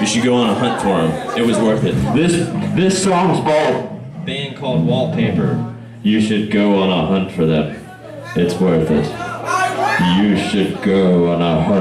You should go on a hunt for them. It was worth it. This this song's by a band called Wallpaper. You should go on a hunt for them. It's worth it. You should go on a hunt.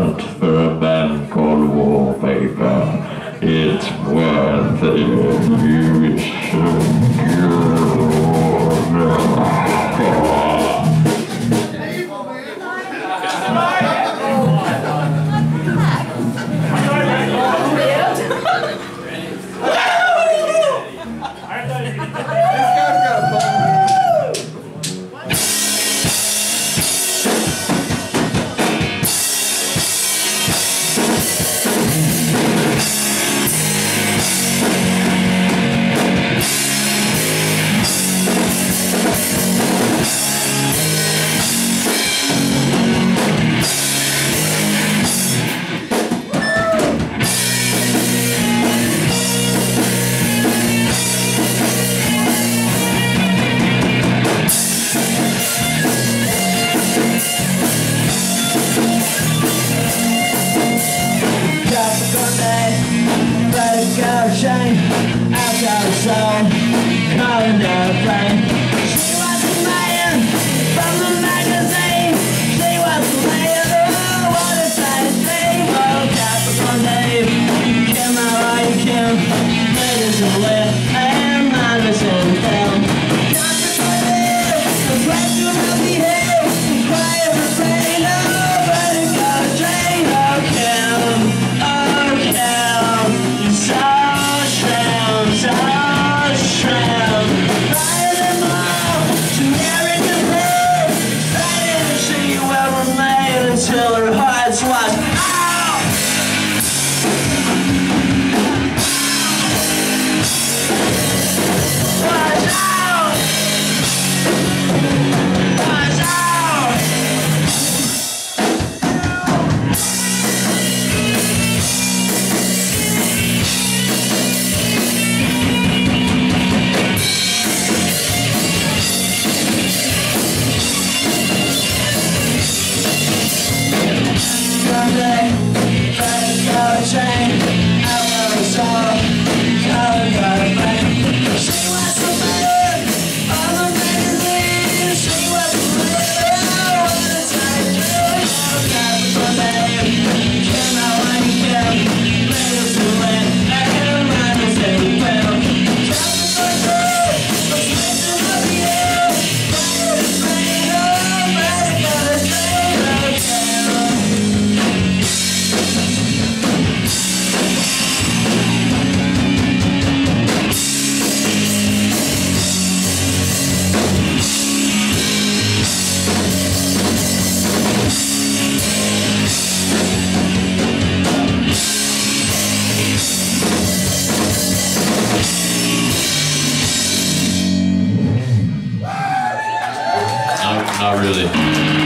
So, call in a friend. sunshine. Not really.